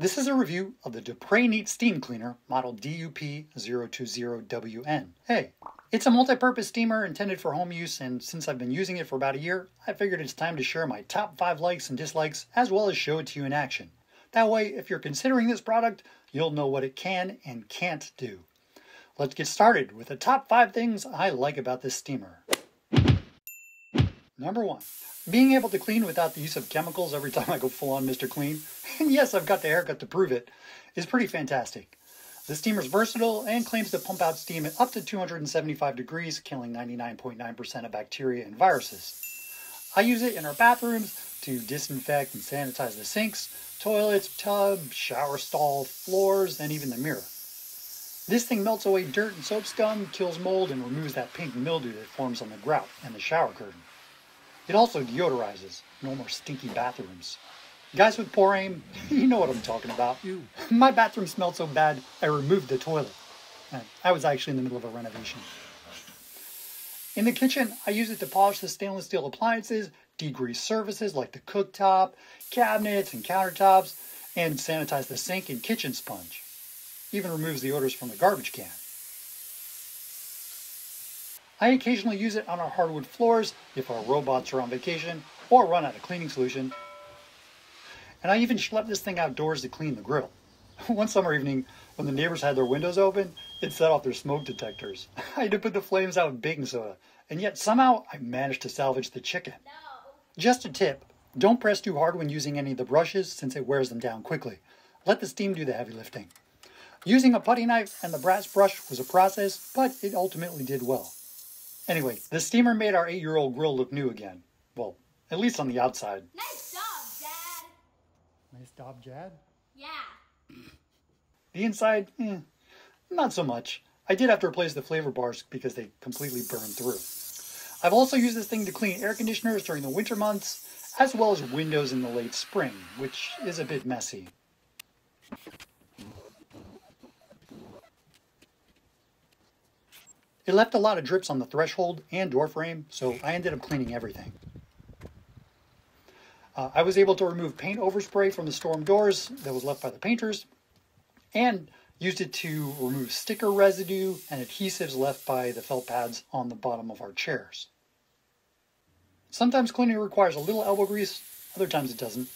This is a review of the Dupray Neat Steam Cleaner, model DUP020WN. Hey, it's a multi-purpose steamer intended for home use, and since I've been using it for about a year, I figured it's time to share my top 5 likes and dislikes, as well as show it to you in action. That way, if you're considering this product, you'll know what it can and can't do. Let's get started with the top 5 things I like about this steamer. Number 1. Being able to clean without the use of chemicals every time I go full on Mr. Clean, and yes, I've got the haircut to prove it, is pretty fantastic. The steamer is versatile and claims to pump out steam at up to 275 degrees, killing 99.9% of bacteria and viruses. I use it in our bathrooms to disinfect and sanitize the sinks, toilets, tub, shower stall, floors, and even the mirror. This thing melts away dirt and soap scum, kills mold, and removes that pink mildew that forms on the grout and the shower curtain. It also deodorizes. No more stinky bathrooms. Guys with poor aim, you know what I'm talking about. Ew. My bathroom smelled so bad, I removed the toilet. I was actually in the middle of a renovation. In the kitchen, I use it to polish the stainless steel appliances, degrease surfaces like the cooktop, cabinets, and countertops, and sanitize the sink and kitchen sponge. Even removes the odors from the garbage can. I occasionally use it on our hardwood floors if our robots are on vacation or run out of cleaning solution. And I even schlepped this thing outdoors to clean the grill. One summer evening, when the neighbors had their windows open, it set off their smoke detectors. I had to put the flames out with baking soda, and yet somehow I managed to salvage the chicken. No. Just a tip, don't press too hard when using any of the brushes since it wears them down quickly. Let the steam do the heavy lifting. Using a putty knife and the brass brush was a process, but it ultimately did well. Anyway, the steamer made our 8-year-old grill look new again. Well, at least on the outside. Nice job, Dad. Nice job, Jad. Yeah. The inside, eh, not so much. I did have to replace the flavor bars because they completely burned through. I've also used this thing to clean air conditioners during the winter months, as well as windows in the late spring, which is a bit messy. It left a lot of drips on the threshold and door frame, so I ended up cleaning everything. Uh, I was able to remove paint overspray from the storm doors that was left by the painters, and used it to remove sticker residue and adhesives left by the felt pads on the bottom of our chairs. Sometimes cleaning requires a little elbow grease, other times it doesn't.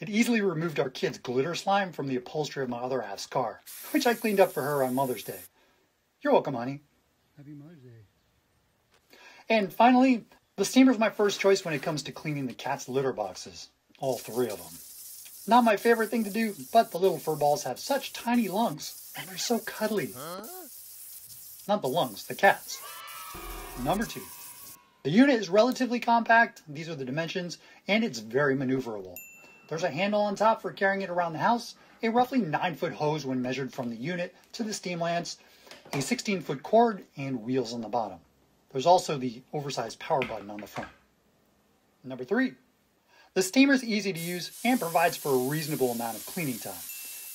It easily removed our kid's glitter slime from the upholstery of my other half's car, which I cleaned up for her on Mother's Day. You're welcome, honey. Happy Mother's Day. And finally, the steamer is my first choice when it comes to cleaning the cat's litter boxes. All three of them. Not my favorite thing to do, but the little fur balls have such tiny lungs, and they're so cuddly. Not the lungs, the cats. Number two. The unit is relatively compact, these are the dimensions, and it's very maneuverable. There's a handle on top for carrying it around the house, a roughly 9 foot hose when measured from the unit to the steam lance, a 16 foot cord, and wheels on the bottom. There's also the oversized power button on the front. Number three, the steamer is easy to use and provides for a reasonable amount of cleaning time.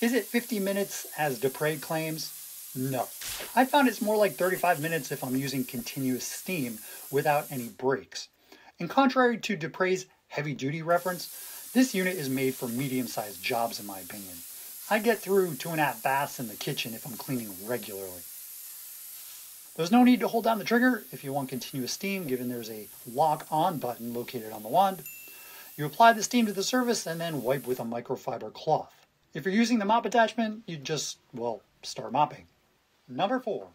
Is it 50 minutes as Dupray claims? No. I found it's more like 35 minutes if I'm using continuous steam without any breaks. And contrary to Dupray's heavy duty reference, this unit is made for medium sized jobs in my opinion. I get through two and a half baths in the kitchen if I'm cleaning regularly. There's no need to hold down the trigger if you want continuous steam, given there's a lock on button located on the wand. You apply the steam to the surface and then wipe with a microfiber cloth. If you're using the mop attachment, you just, well, start mopping. Number four.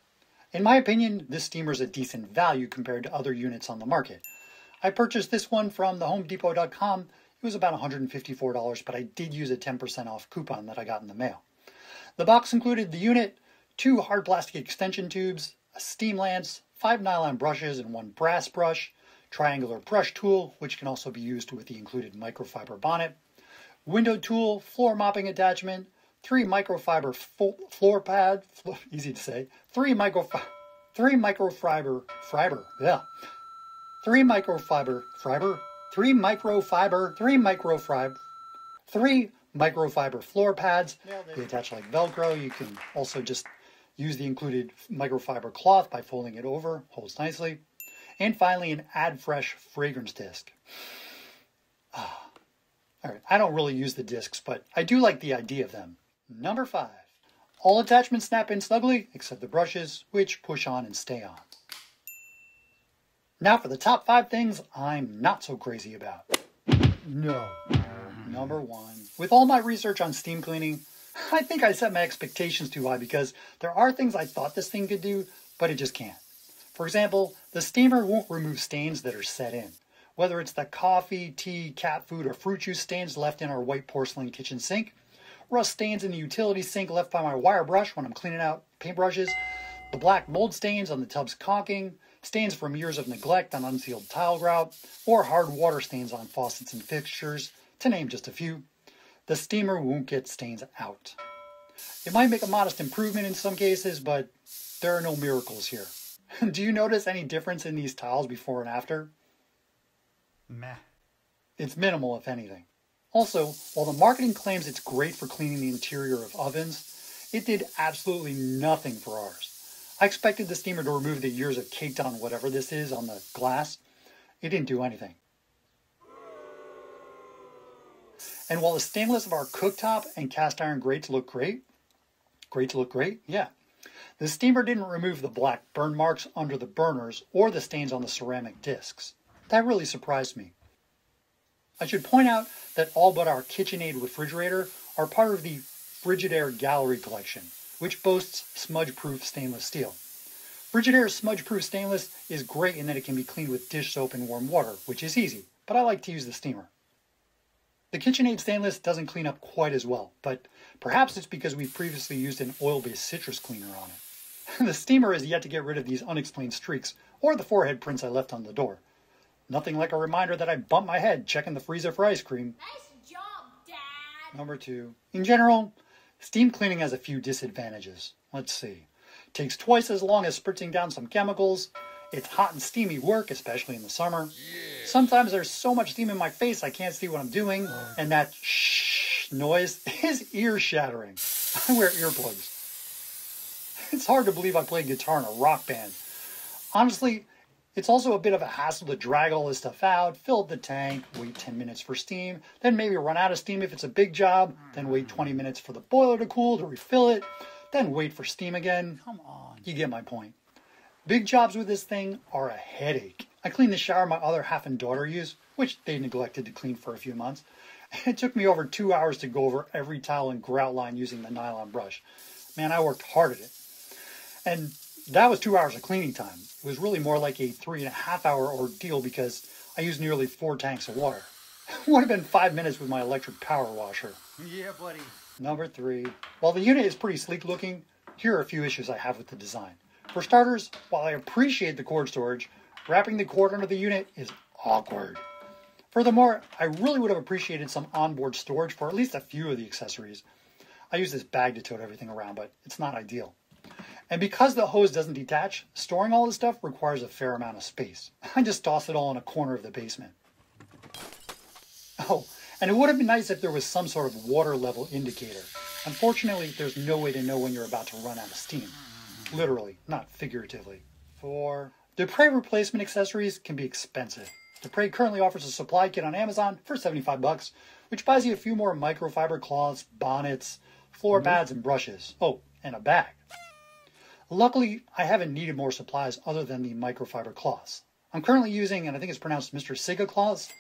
In my opinion, this steamer is a decent value compared to other units on the market. I purchased this one from thehomedepot.com. It was about $154, but I did use a 10% off coupon that I got in the mail. The box included the unit, two hard plastic extension tubes, steam lance, five nylon brushes, and one brass brush, triangular brush tool, which can also be used with the included microfiber bonnet, window tool, floor mopping attachment, three microfiber fo- floor pad, flo- easy to say, three micro, three microfiber fiber, yeah, three microfiber fiber, three microfiber, three microfiber, three microfiber floor pads. They attach like Velcro. You can also just use the included microfiber cloth by folding it over, holds nicely. And finally, an Add Fresh fragrance disc. Ah, All right, I don't really use the discs, but I do like the idea of them. Number five. All attachments snap in snugly except the brushes, which push on and stay on. Now for the top five things I'm not so crazy about. No. Number one. With all my research on steam cleaning, I think I set my expectations too high because there are things I thought this thing could do, but it just can't. For example, the steamer won't remove stains that are set in. Whether it's the coffee, tea, cat food, or fruit juice stains left in our white porcelain kitchen sink, rust stains in the utility sink left by my wire brush when I'm cleaning out paintbrushes, the black mold stains on the tub's caulking, stains from years of neglect on unsealed tile grout, or hard water stains on faucets and fixtures, to name just a few. The steamer won't get stains out. It might make a modest improvement in some cases, but there are no miracles here. Do you notice any difference in these tiles before and after? Meh. It's minimal, if anything. Also, while the marketing claims it's great for cleaning the interior of ovens, it did absolutely nothing for ours. I expected the steamer to remove the years of caked on whatever this is on the glass. It didn't do anything. And while the stainless of our cooktop and cast iron grates look great, grates look great, yeah. The steamer didn't remove the black burn marks under the burners or the stains on the ceramic discs. That really surprised me. I should point out that all but our KitchenAid refrigerator are part of the Frigidaire Gallery collection, which boasts smudge-proof stainless steel. Frigidaire's smudge-proof stainless is great in that it can be cleaned with dish soap and warm water, which is easy, but I like to use the steamer. The KitchenAid stainless doesn't clean up quite as well, but perhaps it's because we've previously used an oil-based citrus cleaner on it. the steamer has yet to get rid of these unexplained streaks or the forehead prints I left on the door. Nothing like a reminder that I bumped my head checking the freezer for ice cream. Nice job, Dad. Number two. In general, steam cleaning has a few disadvantages. Let's see. Takes twice as long as spritzing down some chemicals. It's hot and steamy work, especially in the summer. Sometimes there's so much steam in my face I can't see what I'm doing, and that shh noise is ear shattering. I wear earplugs. It's hard to believe I play guitar in a rock band. Honestly, it's also a bit of a hassle to drag all this stuff out, fill up the tank, wait 10 minutes for steam, then maybe run out of steam if it's a big job, then wait 20 minutes for the boiler to cool to refill it, then wait for steam again. Come on, you get my point. Big jobs with this thing are a headache. I cleaned the shower my other half and daughter use, which they neglected to clean for a few months. It took me over two hours to go over every tile and grout line using the nylon brush. Man, I worked hard at it. And that was two hours of cleaning time. It was really more like a three and a half hour ordeal because I used nearly four tanks of water. Would have been five minutes with my electric power washer. Yeah, buddy. Number three. While the unit is pretty sleek looking, here are a few issues I have with the design. For starters, while I appreciate the cord storage, wrapping the cord under the unit is awkward. Furthermore, I really would have appreciated some onboard storage for at least a few of the accessories. I use this bag to tote everything around, but it's not ideal. And because the hose doesn't detach, storing all this stuff requires a fair amount of space. I just toss it all in a corner of the basement. Oh, and it would have been nice if there was some sort of water level indicator. Unfortunately, there's no way to know when you're about to run out of steam. Literally, not figuratively. Four. Dupray replacement accessories can be expensive. Dupray currently offers a supply kit on Amazon for 75 bucks, which buys you a few more microfiber cloths, bonnets, floor mm-hmm. pads, and brushes. Oh, and a bag. Luckily, I haven't needed more supplies other than the microfiber cloths. I'm currently using, and I think it's pronounced Mr. Siga cloths,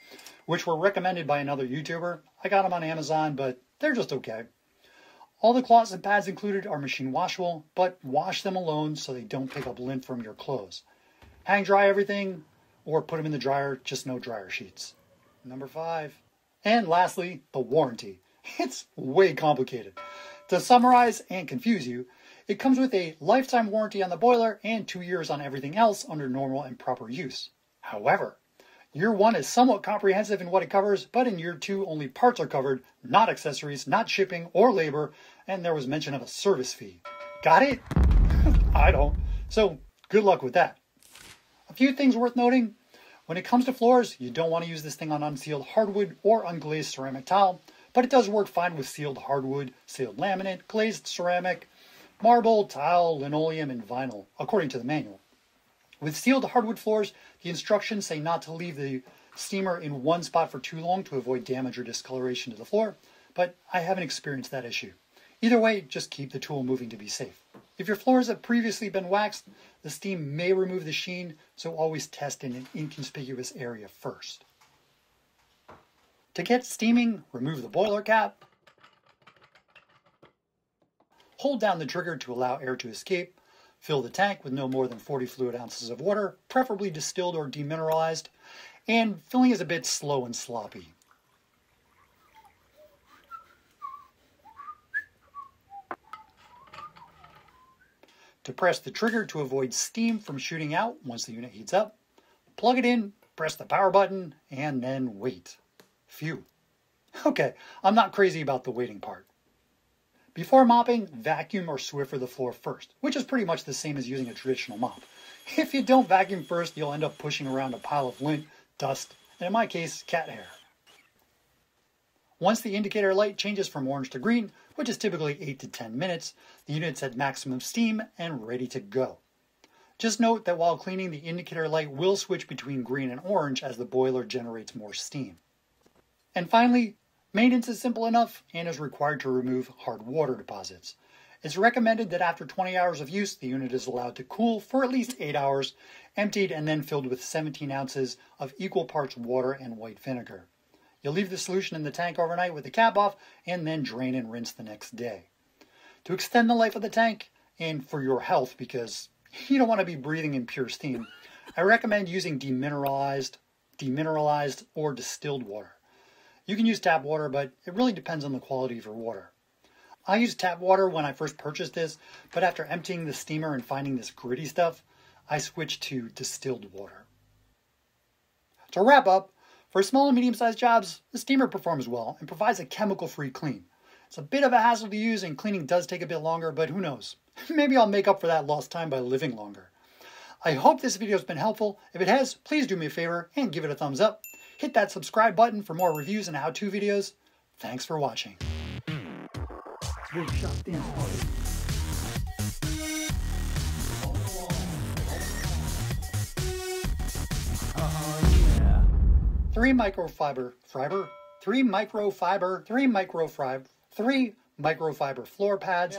which were recommended by another YouTuber. I got them on Amazon, but they're just okay. All the cloths and pads included are machine washable, but wash them alone so they don't pick up lint from your clothes. Hang dry everything, or put them in the dryer, just no dryer sheets. Number five. And lastly, the warranty. It's way complicated. To summarize and confuse you, it comes with a lifetime warranty on the boiler and two years on everything else under normal and proper use. However, year one is somewhat comprehensive in what it covers, but in year two, only parts are covered, not accessories, not shipping or labor, and there was mention of a service fee. Got it? I don't. So, good luck with that. A few things worth noting. When it comes to floors, you don't want to use this thing on unsealed hardwood or unglazed ceramic tile, but it does work fine with sealed hardwood, sealed laminate, glazed ceramic, marble, tile, linoleum, and vinyl, according to the manual. With sealed hardwood floors, the instructions say not to leave the steamer in one spot for too long to avoid damage or discoloration to the floor, but I haven't experienced that issue. Either way, just keep the tool moving to be safe. If your floors have previously been waxed, the steam may remove the sheen, so always test in an inconspicuous area first. To get steaming, remove the boiler cap, hold down the trigger to allow air to escape, fill the tank with no more than 40 fluid ounces of water, preferably distilled or demineralized, and filling is a bit slow and sloppy. To press the trigger to avoid steam from shooting out once the unit heats up, plug it in, press the power button, and then wait. Phew. Okay, I'm not crazy about the waiting part. Before mopping, vacuum or Swiffer the floor first, which is pretty much the same as using a traditional mop. If you don't vacuum first, you'll end up pushing around a pile of lint, dust, and in my case, cat hair. Once the indicator light changes from orange to green, which is typically 8 to 10 minutes, the unit's at maximum steam and ready to go. Just note that while cleaning, the indicator light will switch between green and orange as the boiler generates more steam. And finally, maintenance is simple enough and is required to remove hard water deposits. It's recommended that after 20 hours of use, the unit is allowed to cool for at least 8 hours, emptied and then filled with 17 ounces of equal parts water and white vinegar. You'll leave the solution in the tank overnight with the cap off and then drain and rinse the next day. To extend the life of the tank and for your health, because you don't want to be breathing in pure steam, I recommend using demineralized, demineralized or distilled water. You can use tap water, but it really depends on the quality of your water. I used tap water when I first purchased this, but after emptying the steamer and finding this gritty stuff, I switched to distilled water. To wrap up, for small and medium-sized jobs, the steamer performs well and provides a chemical-free clean. It's a bit of a hassle to use and cleaning does take a bit longer, but who knows? Maybe I'll make up for that lost time by living longer. I hope this video has been helpful. If it has, please do me a favor and give it a thumbs up. Hit that subscribe button for more reviews and how-to videos. Thanks for watching. three microfiber fiber, three microfiber, three microfiber, three microfiber floor pads.